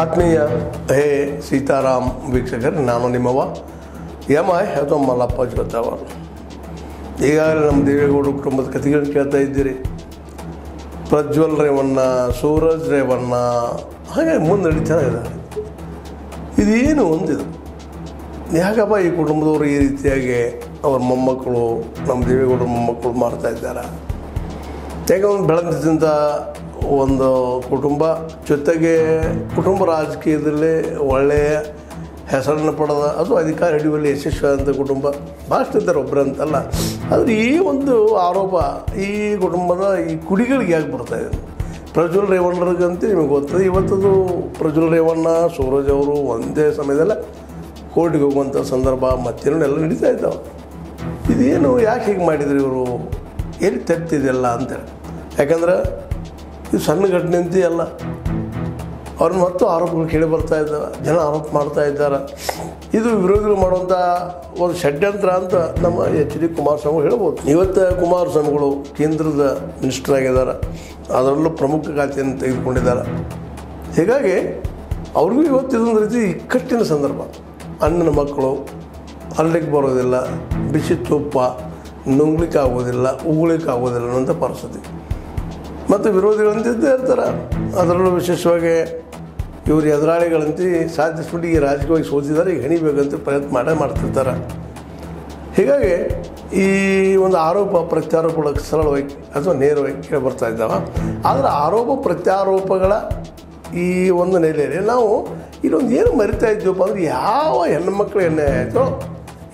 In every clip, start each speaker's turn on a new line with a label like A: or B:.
A: ಆತ್ಮೀಯ, ಹೇ ಸೀತಾರಾಮ್ ವೀಕ್ಷಕರೇ, ನಾನು ನಿಮ್ಮವ ಯಮ ಹೆದೋ ಮಲ್ಲಪ್ಪ ಜೋತಾವರ್ ಈಗಾಗಲೇ ನಮ್ಮ ದೇವೇಗೌಡ ಕುಟುಂಬದ ಕಥೆಗಳನ್ನು ಕೇಳ್ತಾ ಇದ್ದೀರಿ. ಪ್ರಜ್ವಲ್ ರೇವಣ್ಣ, ಸೂರಜ್ ರೇವಣ್ಣ, ಹಾಗೆ ಮುಂದೆ ನಡೀತಾ ಇದ್ದಾರೆ ಇದೇನು ಒಂದಿದು? ಯಾಕಪ್ಪ ಈ ಕುಟುಂಬದವರು ಈ ರೀತಿಯಾಗಿ ಅವ್ರ ಮೊಮ್ಮಕ್ಕಳು, ನಮ್ಮ ದೇವೇಗೌಡರ ಮೊಮ್ಮಕ್ಕಳು ಮಾಡ್ತಾ ಇದ್ದಾರೆ? ಯಾಕೆ ಒಂದು ಒಂದು ಕುಟುಂಬ ಜೊತೆಗೆ ಕುಟುಂಬ ರಾಜಕೀಯದಲ್ಲಿ ಒಳ್ಳೆಯ ಹೆಸರನ್ನು ಪಡೆದ, ಅದು ಅಧಿಕಾರ ಹಿಡಿಯುವಲ್ಲಿ ಯಶಸ್ವಿಯಾದಂಥ ಕುಟುಂಬ. ಭಾಳಷ್ಟು ಇದ್ದಾರೆ ಒಬ್ಬರು ಅಂತಲ್ಲ. ಆದರೆ ಈ ಒಂದು ಆರೋಪ ಈ ಕುಟುಂಬದ ಈ ಕುಡಿಗಳಿಗೆ ಯಾಕೆ ಬರ್ತಾ ಇದೆ? ಪ್ರಜ್ವಲ್ ರೇವಣ್ಣರಿಗಂತೂ ನಿಮಗೆ ಗೊತ್ತದೆ, ಇವತ್ತದು ಪ್ರಜ್ವಲ್ ರೇವಣ್ಣ, ಸೂರಜ್ ಅವರು ಒಂದೇ ಸಮಯದಲ್ಲ ಕೋರ್ಟಿಗೆ ಹೋಗುವಂಥ ಸಂದರ್ಭ ಮತ್ತೇನೋ ಎಲ್ಲ ನಡೀತಾ ಇದ್ದಾವೆ. ಇದೇನು ಯಾಕೆ ಹೀಗೆ ಮಾಡಿದ್ರು ಇವರು? ಎಲ್ಲಿ ತಪ್ಪಿದೆಲ್ಲ ಅಂತೇಳಿ ಯಾಕಂದ್ರೆ ಇದು ಸಣ್ಣ ಘಟನೆ ಅಂತ ಅಲ್ಲ. ಅವ್ರನ್ನ ಮತ್ತು ಆರೋಪಗಳು ಕೇಳಿ ಬರ್ತಾ ಇದ್ದಾರೆ ಜನ ಆರೋಪ ಮಾಡ್ತಾ ಇದ್ದಾರೆ. ಇದು ವಿರೋಧಿಗಳು ಮಾಡುವಂಥ ಒಂದು ಷಡ್ಯಂತ್ರ ಅಂತ ನಮ್ಮ ಎಚ್ ಡಿ ಕುಮಾರಸ್ವಾಮಿ ಹೇಳ್ಬೋದು. ಇವತ್ತು ಕುಮಾರಸ್ವಾಮಿಗಳು ಕೇಂದ್ರದ ಮಿನಿಸ್ಟರ್ ಆಗಿದ್ದಾರೆ. ಅದರಲ್ಲೂ ಪ್ರಮುಖ ಖಾತೆಯನ್ನು ತೆಗೆದುಕೊಂಡಿದ್ದಾರೆ. ಹೀಗಾಗಿ ಅವ್ರಿಗೂ ಇವತ್ತು ಇದೊಂದು ರೀತಿ ಇಕ್ಕಟ್ಟಿನ ಸಂದರ್ಭ. ಅಣ್ಣನ ಮಕ್ಕಳು ಅಲ್ಲಿಗೆ ಬರೋದಿಲ್ಲ. ಬಿಸಿ ತುಪ್ಪ ನುಂಗ್ಲಿಕ್ಕೆ ಆಗೋದಿಲ್ಲ, ಉಗುಳಿಕ್ಕೆ ಆಗೋದಿಲ್ಲ ಅನ್ನೋಂಥ ಪರಿಸ್ಥಿತಿ. ಮತ್ತು ವಿರೋಧಿಗಳಂತಿದ್ದೇ ಇರ್ತಾರೆ. ಅದರಲ್ಲೂ ವಿಶೇಷವಾಗಿ ಇವರು ಎದುರಾಳಿಗಳಂತೂ ಸಾಧಿಸ್ಬಿಟ್ಟು ಈ ರಾಜಕೀಯವಾಗಿ ಸೋತಿದ್ದಾರೆ, ಈಗ ಹೆಣಿಬೇಕಂತ ಪ್ರಯತ್ನ ಮಾಡೇ ಮಾಡ್ತಿರ್ತಾರೆ. ಹೀಗಾಗಿ ಈ ಒಂದು ಆರೋಪ ಪ್ರತ್ಯಾರೋಪಗಳ ಸರಳವಾಗಿ ಅಥವಾ ನೇರವಾಗಿ ಕೇಳಿ ಬರ್ತಾ ಇದ್ದಾವೆ. ಆದರೆ ಆರೋಪ ಪ್ರತ್ಯಾರೋಪಗಳ ಈ ಒಂದು ನೆಲೆಯಲ್ಲಿ ನಾವು ಇಲ್ಲೊಂದು ಏನು ಮರಿತಾ ಇದ್ದೀವಪ್ಪ ಅಂದ್ರೆ ಯಾವ ಹೆಣ್ಮಕ್ಳು ಎಣ್ಣೆ ಆಯಿತೋ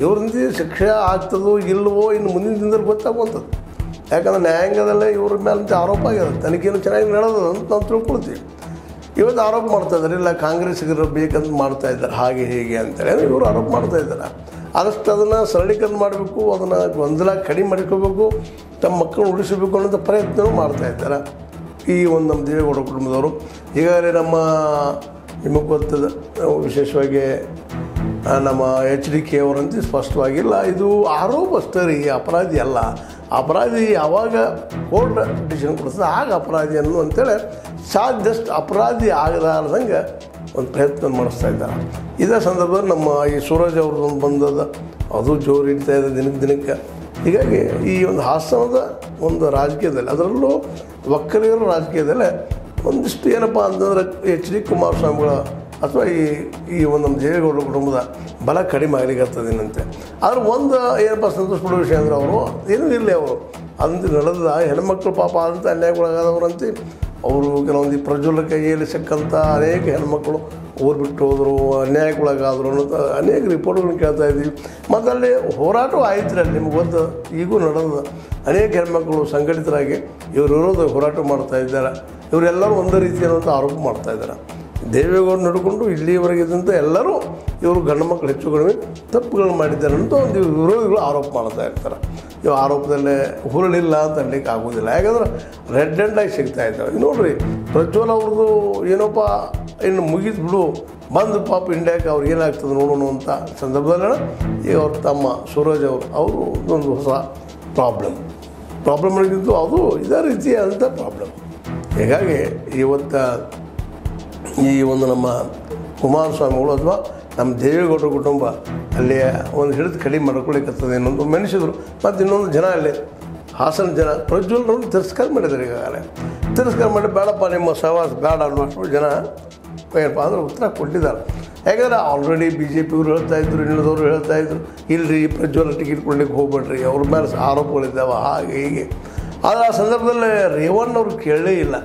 A: ಇವ್ರಿಂದ ಶಿಕ್ಷೆ ಆಗ್ತದೋ ಇಲ್ಲವೋ ಇನ್ನು ಮುಂದಿನ ದಿನದಲ್ಲಿ ಗೊತ್ತಾಗುವಂಥದ್ದು. ಯಾಕಂದ್ರೆ ನ್ಯಾಯಾಂಗದಲ್ಲೇ ಇವ್ರ ಮೇಲೆ ಆರೋಪ ಆಗಿರುತ್ತೆ. ತನಿಖೆಯನ್ನು ಚೆನ್ನಾಗಿ ನಡೆದ ಅಂತ ನಾವು ತಿಳ್ಕೊಳ್ತೀವಿ. ಇವತ್ತು ಆರೋಪ ಮಾಡ್ತಾ ಇದ್ದಾರೆ. ಇಲ್ಲ, ಕಾಂಗ್ರೆಸ್ಸಿಗರು ಬೇಕಂತ ಮಾಡ್ತಾ ಇದ್ದಾರೆ. ಹಾಗೆ, ಹೀಗೆ ಅಂತೇಳಿ. ಇವರು ಆರೋಪ ಮಾಡ್ತಾ ಇದ್ದಾರೆ. ಆದಷ್ಟು ಅದನ್ನು ಸರಳೀಕರಣ ಮಾಡಬೇಕು, ಅದನ್ನು ಗೊಂದಲ ಕಡಿಮೆ ಮಾಡ್ಕೋಬೇಕು ತಮ್ಮ ಮಕ್ಕಳನ್ನ ಉಳಿಸಬೇಕು ಅನ್ನೋಂಥ ಪ್ರಯತ್ನವೂ ಮಾಡ್ತಾ ಇದ್ದಾರೆ. ಈ ಒಂದು ನಮ್ಮ ದೇವೇಗೌಡ ಕುಟುಂಬದವರು. ಈಗಾಗಲೇ ನಮ್ಮ, ನಿಮಗೆ ಗೊತ್ತದ, ವಿಶೇಷವಾಗಿ ನಮ್ಮ ಎಚ್ ಡಿ ಕೆ ಅವರಂತೆ ಸ್ಪಷ್ಟವಾಗಿಲ್ಲ. ಇದು ಆರೋಪ ಅಷ್ಟೇ ರೀ ಅಪರಾಧಿ ಅಲ್ಲ. ಅಪರಾಧಿ ಯಾವಾಗ ಕೋರ್ಟ್ ಡಿಸಿಷನ್ ಕೊಡ್ತದೆ ಆಗ ಅಪರಾಧಿ ಅನ್ನು ಅಂತೇಳಿ ಸಾಧ್ಯಷ್ಟು ಅಪರಾಧಿ ಆಗಲಾರ್ದಂಗೆ ಒಂದು ಪ್ರಯತ್ನ ಮಾಡಿಸ್ತಾ ಇದ್ದಾರೆ. ಇದೇ ಸಂದರ್ಭದಲ್ಲಿ ನಮ್ಮ ಈ ಸೂರಜ್ ಅವ್ರದ್ದು ಬಂದದ. ಅದು ಜೋರು ಹಿಡಿತಾ ಇದೆ ದಿನಕ್ಕೆ ದಿನಕ್ಕೆ. ಹೀಗಾಗಿ ಈ ಒಂದು ಹಾಸನದ ಒಂದು ರಾಜಕೀಯದಲ್ಲಿ, ಅದರಲ್ಲೂ ಒಕ್ಕಲಿಗರ ರಾಜಕೀಯದಲ್ಲೇ ಒಂದಿಷ್ಟು ಏನಪ್ಪ ಅಂತಂದ್ರೆ ಎಚ್ ಡಿ ಕುಮಾರಸ್ವಾಮಿಗಳ ಅಥವಾ ಈ ಈ ಒಂದು ನಮ್ಮ ದೇವೇಗೌಡರ ಕುಟುಂಬದ ಬಲ ಕಡಿಮೆ ಆಗ್ಲಿಕ್ಕತ್ತದೇನಂತೆ ಆದ್ರೆ ಒಂದು ಏನಪ್ಪ ಸಂತೋಷ ಪಡೋ ವಿಷಯ ಅಂದ್ರೆ ಅವರು ಏನೂ ಇರಲಿ ಅವರು. ಅದಂತ ನಡೆದ ಹೆಣ್ಮಕ್ಳು ಪಾಪ ಅಂತ ಅನ್ಯಾಯಗೊಳಗಾದವರಂತೆ, ಅವರು ಕೆಲವೊಂದು ಈ ಪ್ರಜ್ವಲ ಕೈಯಲ್ಲಿ ಸಿಕ್ಕಂಥ ಅನೇಕ ಹೆಣ್ಮಕ್ಳು ಊರು ಬಿಟ್ಟು ಹೋದರು ಅನ್ಯಾಯಕ್ಕೊಳಗಾದರು ಅನ್ನೋದು ಅನೇಕ ರಿಪೋರ್ಟ್ಗಳನ್ನ ಕೇಳ್ತಾ ಇದ್ದೀವಿ. ಮತ್ತು ಅಲ್ಲಿ ಹೋರಾಟ ಆಯ್ತು ಅಲ್ಲಿ, ನಿಮ್ಗೆ ಗೊತ್ತು. ಈಗೂ ನಡೆದ ಅನೇಕ ಹೆಣ್ಮಕ್ಳು ಸಂಘಟಿತರಾಗಿ ಇವರು ವಿರೋಧ ಹೋರಾಟ ಮಾಡ್ತಾ ಇದ್ದಾರೆ. ಇವರೆಲ್ಲರೂ ಒಂದೇ ರೀತಿ ಅನ್ನೋಂಥ ಆರೋಪ ಮಾಡ್ತಾ ಇದ್ದಾರೆ. ದೇವೇಗೌಡ ನಡ್ಕೊಂಡು ಇಲ್ಲಿವರೆಗಿದ್ದಂಥ ಎಲ್ಲರೂ ಇವರು ಗಂಡು ಮಕ್ಕಳು ಹೆಚ್ಚು ಕಡಿಮೆ ತಪ್ಪುಗಳನ್ನು ಮಾಡಿದ್ದಾರೆ ಅಂತ ಒಂದು ವಿರೋಧಿಗಳು ಆರೋಪ ಮಾಡ್ತಾ ಇರ್ತಾರೆ. ಇವು ಆರೋಪದಲ್ಲೇ ಹುರಳಿಲ್ಲ ಅಂತ ಅನ್ಲಿಕ್ಕೆ ಆಗೋದಿಲ್ಲ. ಯಾಕಂದ್ರೆ ರೆಡ್ ಆಗಿ ಸಿಗ್ತಾ ಇದ್ದಾರೆ ನೋಡ್ರಿ, ಪ್ರಜ್ವಲ್ ಅವ್ರದ್ದು ಏನಪ್ಪ, ಇನ್ನು ಮುಗಿದು ಬಿಡು, ಬಂದು ಪಾಪ ಇಂಡಿಯಾಕ್ಕೆ ಅವ್ರು ಏನಾಗ್ತದೆ ನೋಡೋಣ ಅಂತ ಸಂದರ್ಭದಲ್ಲಿ ಈಗ ಅವ್ರ ತಮ್ಮ ಸೂರಜ್ ಅವರು ಅವರು ಒಂದು ಹೊಸ ಪ್ರಾಬ್ಲಮ್ ಪ್ರಾಬ್ಲಮ್ ಆಗಿದ್ದು ಅದು ಇದೇ ರೀತಿಯಾದಂಥ ಪ್ರಾಬ್ಲಮ್ ಹೀಗಾಗಿ ಇವತ್ತು ಈ ಒಂದು ನಮ್ಮ ಕುಮಾರಸ್ವಾಮಿಗಳು ಅಥವಾ ನಮ್ಮ ದೇವೇಗೌಡರ ಕುಟುಂಬ ಅಲ್ಲಿ ಒಂದು ಹಿಡಿದು ಕಡಿಮೆ ಮಾಡ್ಕೊಳ್ಳಿಕ್ಕೆ ಇನ್ನೊಂದು ಮೆಣಸಿದ್ರು. ಮತ್ತು ಇನ್ನೊಂದು ಜನ ಅಲ್ಲಿ ಹಾಸನ ಜನ ಪ್ರಜ್ವಲ್ರನ್ನು ತಿರಸ್ಕಾರ ಮಾಡಿದ್ದಾರೆ ಈಗಾಗಲೇ. ತಿರಸ್ಕಾರ ಮಾಡಿ ಬೇಡಪ್ಪ, ನಿಮ್ಮ ಸಹವಾಸ ಬೇಡ ಅನ್ನುವಷ್ಟು ಜನ ಏನಪ್ಪ ಅಂದ್ರೆ ಉತ್ತರ ಕೊಟ್ಟಿದ್ದಾರೆ. ಯಾಕಂದರೆ ಆಲ್ರೆಡಿ ಬಿ ಜೆ ಪಿಯವರು ಹೇಳ್ತಾ ಇದ್ರು ಇನ್ನದವರು ಹೇಳ್ತಾ ಇದ್ರು. ಇಲ್ಲರಿ ಪ್ರಜ್ವಲ್ ಟಿಕೆಟ್ ಕೊಡ್ಲಿಕ್ಕೆ ಹೋಗ್ಬೇಡ್ರಿ, ಅವ್ರ ಮೇಲೆ ಆರೋಪಗಳಿದ್ದಾವೆ, ಹಾಗೆ ಹೀಗೆ. ಆದರೆ ಆ ಸಂದರ್ಭದಲ್ಲಿ ರೇವಣ್ಣವ್ರು ಕೇಳಲೇ ಇಲ್ಲ.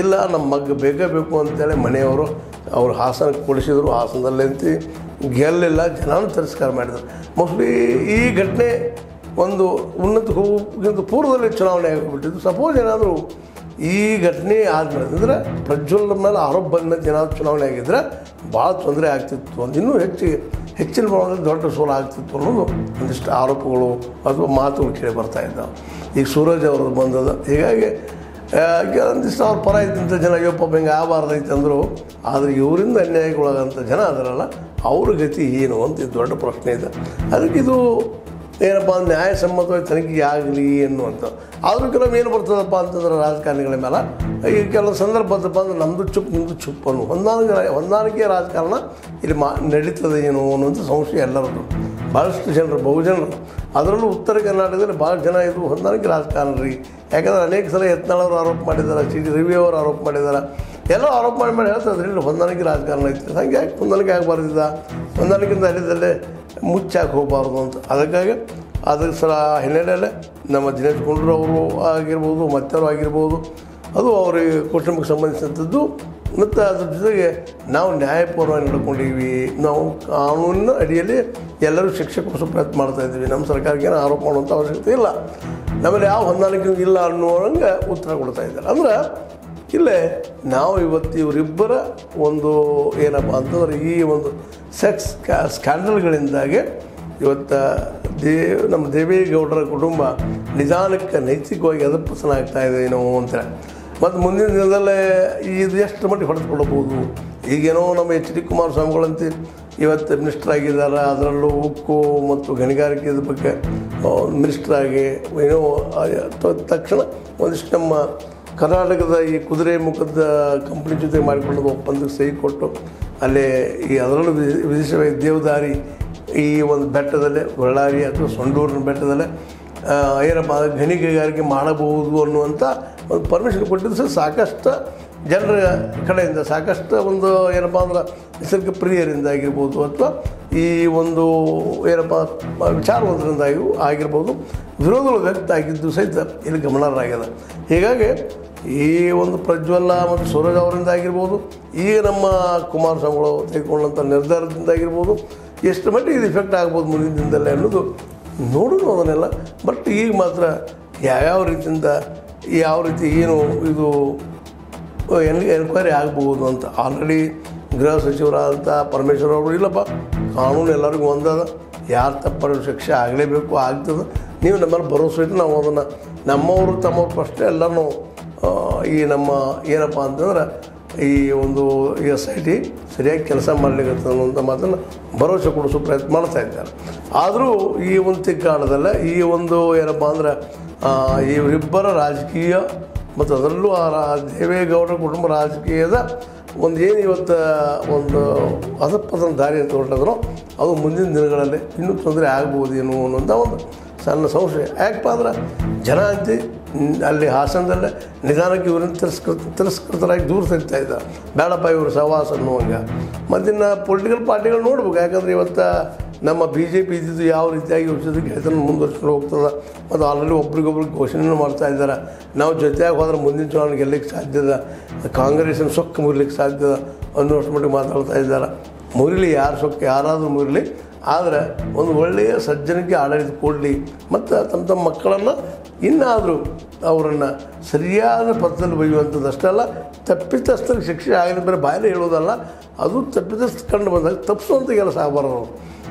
A: ಇಲ್ಲ ನಮ್ಮ ಮಗ ಬೇಕೇ ಬೇಕು ಅಂತೇಳಿ ಮನೆಯವರು ಅವ್ರು ಹಾಸನಕ್ಕೆ ಕೊಡಿಸಿದ್ರು ಹಾಸನದಲ್ಲಿ ಅಂತ ಗೆಲ್ಲಿಲ್ಲ, ಜನನೂ ತಿರಸ್ಕಾರ ಮಾಡಿದ್ರು. ಮೋಸ್ಟ್ಲಿ ಈ ಘಟನೆ ಒಂದು ಉನ್ನತ ಹೋಗೋಕ್ಕಿಂತ ಪೂರ್ವದಲ್ಲಿ ಚುನಾವಣೆ ಆಗಿಬಿಟ್ಟಿದ್ದು ಸಪೋಸ್ ಏನಾದರೂ ಈ ಘಟನೆ ಆದಮೇಲೆ ಅಂದರೆ ಪ್ರಜ್ವಲ್ ಮೇಲೆ ಆರೋಪ ಬಂದ ಮೇಲೆ ಏನಾದ್ರು ಚುನಾವಣೆ ಆಗಿದ್ದರೆ ಭಾಳ ತೊಂದರೆ ಆಗ್ತಿತ್ತು. ಅಂತ ಇನ್ನೂ ಹೆಚ್ಚು ಹೆಚ್ಚಿನ ಪ್ರಮಾಣದಲ್ಲಿ ದೊಡ್ಡ ಸೋಲು ಆಗ್ತಿತ್ತು ಅನ್ನೋದು ಒಂದಿಷ್ಟು ಆರೋಪಗಳು ಅಥವಾ ಮಾತುಗಳು ಕೇಳಿ ಬರ್ತಾ ಇದ್ದಾವೆ. ಈಗ ಸೂರಜ್ ಅವ್ರದ್ದು ಬಂದದ ಹೀಗಾಗಿ ಕೆಲವೊಂದಿಷ್ಟು ಅವ್ರ ಪರ ಇದ್ದಂಥ ಜನ ಅಯ್ಯಪ್ಪ ಹಿಂಗೆ ಆಗಬಾರ್ದೈತೆ ಅಂದರು. ಆದರೆ ಇವರಿಂದ ಅನ್ಯಾಯಕ್ಕೊಳಗಂಥ ಜನ ಅದರಲ್ಲ. ಅವ್ರ ಗತಿ ಏನು ಅಂತ ಇದು ದೊಡ್ಡ ಪ್ರಶ್ನೆ ಇದೆ. ಅದಕ್ಕೆ ಇದು ಏನಪ್ಪ ಅಂದ್ರೆ ನ್ಯಾಯಸಮ್ಮತವಾಗಿ ತನಿಖೆ ಆಗಲಿ ಎನ್ನುವಂಥ. ಆದರೂ ಕೆಲವು ಏನು ಬರ್ತದಪ್ಪ ಅಂತಂದ್ರೆ ರಾಜಕಾರಣಿಗಳ ಮೇಲೆ. ಈ ಕೆಲವು ಸಂದರ್ಭ ಬಂದಪ್ಪ ಅಂದ್ರೆ ನಮ್ಮದು ಚುಪ್ ನಿಮ್ಮದು ಚುಪ್ಪನ್ನು. ಹೊಂದಾಣಿಕೆ ಹೊಂದಾಣಿಕೆ ರಾಜಕಾರಣ ಇಲ್ಲಿ ಮಾ, ನಡೀತದೆ ಏನು ಅನ್ನುವಂಥ ಸಂಶಯ ಎಲ್ಲರದ್ದು. ಭಾಳಷ್ಟು ಜನರು ಬಹುಜನರು ಅದರಲ್ಲೂ ಉತ್ತರ ಕರ್ನಾಟಕದಲ್ಲಿ ಭಾಳ ಜನ ಇದು ಹೊಂದಾಣಿಕೆ ರಾಜಕಾರಣ ರೀ. ಯಾಕಂದ್ರೆ ಅನೇಕ ಸಲ ಯತ್ನಾಳವರು ಆರೋಪ ಮಾಡಿದ್ದಾರೆ, ಸಿ ಡಿ ರವಿ ಅವರು ಆರೋಪ ಮಾಡಿದ್ದಾರೆ. ಎಲ್ಲ ಆರೋಪ ಮಾಡಿ ಮಾಡಿ ಹೇಳ್ತಾರೆ ಇಲ್ಲಿ ಹೊಂದಾಣಿಕೆ ರಾಜಕಾರಣ ಐತಿ. ಹಂಗೆ ಯಾಕೆ ಹೊಂದಾಣಿಕೆ ಆಗಬಾರ್ದಿದ್ದ ಹೊಂದಾಣಿಕೆಯಿಂದ ಅಲ್ಲಿದ್ದಲ್ಲೇ ಮುಚ್ಚಾಕೆ ಹೋಗಬಾರ್ದು ಅಂತ. ಅದಕ್ಕಾಗಿ ಅದ್ರ ಸಲ ಹಿನ್ನೆಲೆಯಲ್ಲಿ ನಮ್ಮ ದಿನೇಶ್ ಗುಂಡೂರು ಅವರು ಆಗಿರ್ಬೋದು, ಮತ್ತವರು ಆಗಿರ್ಬೋದು, ಅದು ಅವರಿಗೆ ಕುಟುಂಬಕ್ಕೆ ಸಂಬಂಧಿಸಿದಂಥದ್ದು ಮತ್ತು ಅದ್ರ ಜೊತೆಗೆ ನಾವು ನ್ಯಾಯಪೂರ್ವ ನಡ್ಕೊಂಡೀವಿ ನಾವು ಕಾನೂನಿನ ಅಡಿಯಲ್ಲಿ ಎಲ್ಲರೂ ಶಿಕ್ಷೆ ಕೊಡಿಸೋ ಪ್ರಯತ್ನ ಮಾಡ್ತಾ ಇದ್ದೀವಿ. ನಮ್ಮ ಸರ್ಕಾರಕ್ಕೆ ಏನು ಆರೋಪ ಮಾಡುವಂಥ ಅವಶ್ಯಕತೆ ಇಲ್ಲ. ನಮ್ಮಲ್ಲಿ ಯಾವ ಹೊಂದಾಣಿಕೆ ಇಲ್ಲ ಅನ್ನೋಂಗೆ ಉತ್ತರ ಕೊಡ್ತಾ ಇದ್ದಾರೆ. ಅಂದ್ರೆ ಇಲ್ಲೇ ನಾವು ಇವತ್ತು ಇವರಿಬ್ಬರ ಒಂದು ಏನಪ್ಪ ಅಂತಂದ್ರೆ ಈ ಒಂದು ಸೆಕ್ಸ್ ಸ್ಕ್ಯಾಂಡಲ್ಗಳಿಂದಾಗಿ ಇವತ್ತು ದೇ, ನಮ್ಮ ದೇವೇಗೌಡರ ಕುಟುಂಬ ನಿಧಾನಕ್ಕೆ ನೈತಿಕವಾಗಿ ಎದಪಸನಾಗ್ತಾ ಇದೆ ಏನೋ ಅಂತೇಳಿ ಮತ್ತು ಮುಂದಿನ ದಿನದಲ್ಲೇ ಇದು ಎಷ್ಟು ಮಟ್ಟಿಗೆ ಹೊಡೆದುಕೊಳ್ಳಬಹುದು? ಈಗೇನೋ ನಮ್ಮ ಎಚ್ ಡಿ ಕುಮಾರಸ್ವಾಮಿಗಳಂತೆ ಇವತ್ತು ಮಿನಿಸ್ಟರ್ ಆಗಿದ್ದಾರೆ. ಅದರಲ್ಲೂ ಉಕ್ಕು ಮತ್ತು ಗಣಿಗಾರಿಕೆ ಇದ್ರ ಬಗ್ಗೆ ಮಿನಿಸ್ಟರ್ ಆಗಿ ಏನೋ ತಕ್ಷಣ ಒಂದಿಷ್ಟು ನಮ್ಮ ಕರ್ನಾಟಕದ ಈ ಕುದುರೆ ಮುಖದ ಕಂಪ್ನಿ ಜೊತೆ ಮಾಡಿಕೊಂಡು ಒಪ್ಪಂದಕ್ಕೆ ಸಹಿ ಕೊಟ್ಟು, ಅಲ್ಲೇ ಈ ಅದರಲ್ಲೂ ವಿಧಿಸಬೇಕು ದೇವದಾರಿ ಈ ಒಂದು ಬೆಟ್ಟದಲ್ಲೇ, ಬಳ್ಳಾರಿ ಅಥವಾ ಸೊಂಡೂರಿನ ಬೆಟ್ಟದಲ್ಲೇ ಏನಪ್ಪ ಗಣಿಗಾರಿಕೆ ಮಾಡಬಹುದು ಅನ್ನುವಂಥ ಒಂದು ಪರ್ಮಿಷನ್ ಕೊಟ್ಟಿದ್ದು ಸಾಕಷ್ಟು ಜನರ ಕಡೆಯಿಂದ ಸಾಕಷ್ಟು ಒಂದು ಏನಪ್ಪ ಅಂದ್ರೆ ನಿಸರ್ಗ ಪ್ರಿಯರಿಂದ ಆಗಿರ್ಬೋದು ಅಥವಾ ಈ ಒಂದು ಏನಪ್ಪ ವಿಚಾರವಂತರಿಂದ ಆಗಿ ಆಗಿರ್ಬೋದು, ವಿರೋಧಗಳು ವ್ಯಕ್ತ ಆಗಿದ್ದು ಸಹಿತ ಇಲ್ಲಿ ಗಮನಾರ್ಹಾಗ್ಯದ ಹೀಗಾಗಿ ಈ ಒಂದು ಪ್ರಜ್ವಲ್ಲ ಮತ್ತು ಸೂರಜ್ ಅವರಿಂದ ಆಗಿರ್ಬೋದು ಈಗ ನಮ್ಮ ಕುಮಾರಸ್ವಾಮಿಗಳು ತೆಗೆದುಕೊಂಡಂಥ ನಿರ್ಧಾರದಿಂದ ಆಗಿರ್ಬೋದು, ಎಷ್ಟು ಮಟ್ಟಿಗೆ ಇದು ಇಫೆಕ್ಟ್ ಆಗ್ಬೋದು ಮುಂದಿನ ದಿನದಲ್ಲಿ ಅನ್ನೋದು ನೋಡೋದು ಅದನ್ನೆಲ್ಲ. ಬಟ್ ಈಗ ಮಾತ್ರ ಯಾವ್ಯಾವ ರೀತಿಯಿಂದ ಯಾವ ರೀತಿ ಏನು ಇದು ಎನ್ ಎನ್ಕ್ವೈರಿ ಆಗ್ಬೋದು ಅಂತ. ಆಲ್ರೆಡಿ ಗೃಹ ಸಚಿವರಾದಂಥ ಪರಮೇಶ್ವರ್ ಅವರು ಇಲ್ಲಪ್ಪ, ಕಾನೂನು ಎಲ್ಲರಿಗೂ ಒಂದದ. ಯಾರು ತಪ್ಪು ಶಿಕ್ಷೆ ಆಗಲೇಬೇಕು, ಆಗ್ತದೆ. ನೀವು ನಮ್ಮಲ್ಲಿ ಭರವಸೆ ಇಟ್ಟು ನಾವು ಅದನ್ನು ನಮ್ಮವರು, ತಮ್ಮವ್ರು ಫಸ್ಟ್ ಎಲ್ಲನೂ ಈ ನಮ್ಮ ಏನಪ್ಪ ಅಂತಂದ್ರೆ ಈ ಒಂದು ಎಸ್ ಐ ಟಿ ಸರಿಯಾಗಿ ಕೆಲಸ ಮಾಡಲಿಕ್ಕೆ ಅಂತ ಮಾತನ್ನು ಭರವಸೆ ಕೊಡಿಸೋ ಪ್ರಯತ್ನ ಮಾಡ್ತಾ ಇದ್ದಾರೆ. ಆದರೂ ಈ ಒಂದು ತಿಕ್ಕಾಟದಲ್ಲೇ ಈ ಒಂದು ಏನಪ್ಪ ಅಂದ್ರೆ ಇವರಿಬ್ಬರ ರಾಜಕೀಯ ಮತ್ತು ಅದರಲ್ಲೂ ಆ ರಾ- ದೇವೇಗೌಡರ ಕುಟುಂಬ ರಾಜಕೀಯದ ಒಂದು ಏನು ಇವತ್ತು ಒಂದು ಅಸಪ್ಪದ ದಾರಿ ಅಂತ ಹೊರಟಿದ್ರು ಅದು ಮುಂದಿನ ದಿನಗಳಲ್ಲಿ ಇನ್ನೂ ತೊಂದರೆ ಆಗ್ಬೋದೇನೋ ಅನ್ನೋಂಥ ಒಂದು ಸಣ್ಣ ಸಂಶಯ. ಯಾಕಪ್ಪ ಅಂದ್ರೆ ಜನ ಅಂತಿ ಅಲ್ಲಿ ಹಾಸನದಲ್ಲೇ ನಿಧಾನಕ್ಕೆ ಇವರನ್ನು ತಿರಸ್ಕೃತ, ತಿರಸ್ಕೃತರಾಗಿ ದೂರ ಸರಿತಾ ಇದ್ದಾರೆ. ಬೇಡಪ್ಪ ಇವರು ಸಹವಾಸ ಅನ್ನುವಂಗೆ. ಮತ್ತಿನ್ನು ಪೊಲಿಟಿಕಲ್ ಪಾರ್ಟಿಗಳು ನೋಡ್ಬೇಕು. ಯಾಕಂದ್ರೆ ಇವತ್ತು ನಮ್ಮ ಬಿ ಜೆ ಪಿ ಇದ್ದಿದ್ದು ಯಾವ ರೀತಿಯಾಗಿ ಜೊತೆ ಗೆಳೆತನ ಮುಂದುವರ್ಸ್ಕೊಂಡು ಹೋಗ್ತದೆ? ಮತ್ತು ಆಲ್ರೆಡಿ ಒಬ್ರಿಗೊಬ್ರು ಘೋಷಣೆ ಮಾಡ್ತಾ ಇದ್ದಾರೆ. ನಾವು ಜೊತೆಯಾಗಿ ಹೋದ್ರೆ ಮುಂದಿನ ಚುನಾವಣೆ ಗೆಲ್ಲಕ್ಕೆ ಸಾಧ್ಯದ ಕಾಂಗ್ರೆಸ್ಸಿನ ಸೊಕ್ಕ ಮುರಿಲಿಕ್ಕೆ ಸಾಧ್ಯದ ಅನ್ನೋಷ್ಟು ಮಟ್ಟಿಗೆ ಮಾತಾಡ್ತಾ ಇದ್ದಾರೆ. ಮುರಿಲಿ ಯಾರು ಸೊಕ್ಕ? ಯಾರಾದರೂ ಮುರಿಲಿ. ಆದರೆ ಒಂದು ಒಳ್ಳೆಯ ಸಜ್ಜನಿಕೆ ಆಡಳಿತ ಕೊಡಲಿ. ಮತ್ತು ತಮ್ಮ ತಮ್ಮ ಮಕ್ಕಳನ್ನು ಇನ್ನಾದರೂ ಅವರನ್ನು ಸರಿಯಾದ ಪಥದಲ್ಲಿ ಒಯ್ಯುವಂಥದ್ದು ಅಷ್ಟೇ ಅಲ್ಲ ತಪ್ಪಿತಸ್ಥರಿಗೆ ಶಿಕ್ಷೆ ಆಗಲಿ ಮೇಲೆ ಬಾಯಲ್ಲಿ ಹೇಳೋದಲ್ಲ ಅದು ತಪ್ಪಿತಸ್ಥ ಕಂಡು ಬಂದಾಗ ತಪ್ಪಿಸುವಂಥ ಕೆಲಸ ಆಗಬಾರದು.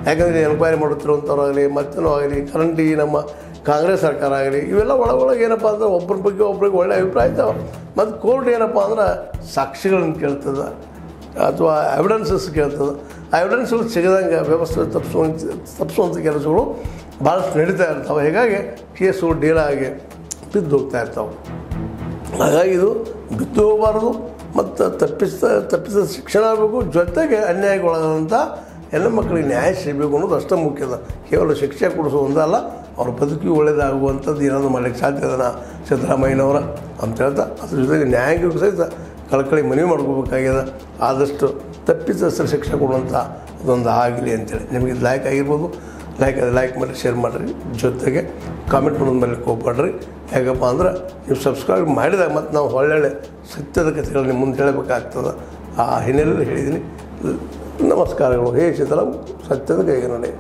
A: ಯಾಕಂದರೆ ಎನ್ಕ್ವೈರಿ ಮಾಡುತ್ತಿರುವಂಥವ್ರಾಗಲಿ ಮತ್ತೇನೋ ಆಗಲಿ, ಕರೆಂಟಿ ನಮ್ಮ ಕಾಂಗ್ರೆಸ್ ಸರ್ಕಾರ ಆಗಲಿ, ಇವೆಲ್ಲ ಒಳ ಒಳಗೆ ಏನಪ್ಪ ಅಂದ್ರೆ ಒಬ್ಬರ ಬಗ್ಗೆ ಒಬ್ರಿಗೆ ಒಳ್ಳೆ ಅಭಿಪ್ರಾಯ ಇದ್ದಾವೆ. ಮತ್ತು ಕೋರ್ಟ್ ಏನಪ್ಪ ಅಂದ್ರೆ ಸಾಕ್ಷಿಗಳನ್ನು ಕೇಳ್ತದೆ, ಅಥವಾ ಎವಿಡೆನ್ಸಸ್ ಕೇಳ್ತದೆ. ಆ ಎವಿಡೆನ್ಸ್ಗಳು ಸಿಗದಂಗೆ ವ್ಯವಸ್ಥೆ ತಪ್ಪಿಸುವಂಥ ತಪ್ಪಿಸುವಂಥ ಕೆಲಸಗಳು ಭಾಳಷ್ಟು ನಡೀತಾ ಇರ್ತಾವೆ. ಹೀಗಾಗಿ ಕೇಸು ಡೀಲಾಗಿ ಬಿದ್ದು ಹೋಗ್ತಾ ಇರ್ತಾವೆ. ಹಾಗಾಗಿ ಇದು ಬಿದ್ದು ಹೋಗಬಾರ್ದು ಮತ್ತು ತಪ್ಪಿಸ ತಪ್ಪಿಸಿದ ಶಿಕ್ಷಣ ಆಗಬೇಕು. ಜೊತೆಗೆ ಅನ್ಯಾಯಕ್ಕೆ ಒಳಗಾದಂಥ ಎಲ್ಲ ಮಕ್ಕಳಿಗೆ ನ್ಯಾಯ ಸಿಗಬೇಕು ಅನ್ನೋದು ಅಷ್ಟೇ ಮುಖ್ಯದ ಕೇವಲ ಶಿಕ್ಷೆ ಕೊಡಿಸೋದಲ್ಲ ಅವ್ರ ಬದುಕಿ ಒಳ್ಳೇದಾಗುವಂಥದ್ದು ಏನಾದರೂ ಮಾಡಲಿಕ್ಕೆ ಸಾಧ್ಯದನ ಸಿದ್ದರಾಮಯ್ಯನವರ ಅಂತ ಹೇಳ್ತಾ, ಅದ್ರ ಜೊತೆಗೆ ನ್ಯಾಯಾಂಗಕ್ಕೂ ಸಹಿತ ಕಳಕಳಿ ಮನವಿ ಮಾಡ್ಕೋಬೇಕಾಗ್ಯದ. ಆದಷ್ಟು ತಪ್ಪಿಸ ಶಿಕ್ಷೆ ಕೊಡುವಂಥ ಅದೊಂದು ಆಗಲಿ ಅಂತೇಳಿ. ನಿಮಗೆ ಲಾಯಕ್ ಆಗಿರ್ಬೋದು ಲೈಕ್ ಲೈಕ್ ಮಾಡಿ ಶೇರ್ ಮಾಡಿರಿ. ಜೊತೆಗೆ ಕಾಮೆಂಟ್ ಮಾಡೋದು ಮೇಲೆ ಹೋಗ್ಬೇಡ್ರಿ ಹೇಗಪ್ಪ ಅಂದ್ರೆ ನೀವು ಸಬ್ಸ್ಕ್ರೈಬ್ ಮಾಡಿದಾಗ ಮತ್ತು ನಾವು ಒಳ್ಳೊಳ್ಳೆ ಸತ್ಯದ ಕಥೆಗಳು ನಿಮ್ಮ ಮುಂದೆ ಹೇಳಬೇಕಾಗ್ತದೆ. ಆ ಹಿನ್ನೆಲೆಯಲ್ಲಿ ಹೇಳಿದ್ದೀನಿ. ನಮಸ್ಕಾರಗಳು. ಹೇ ಶೀತಲಂ ಸತ್ಯದ ಕೈಗೆ ನಡೆ.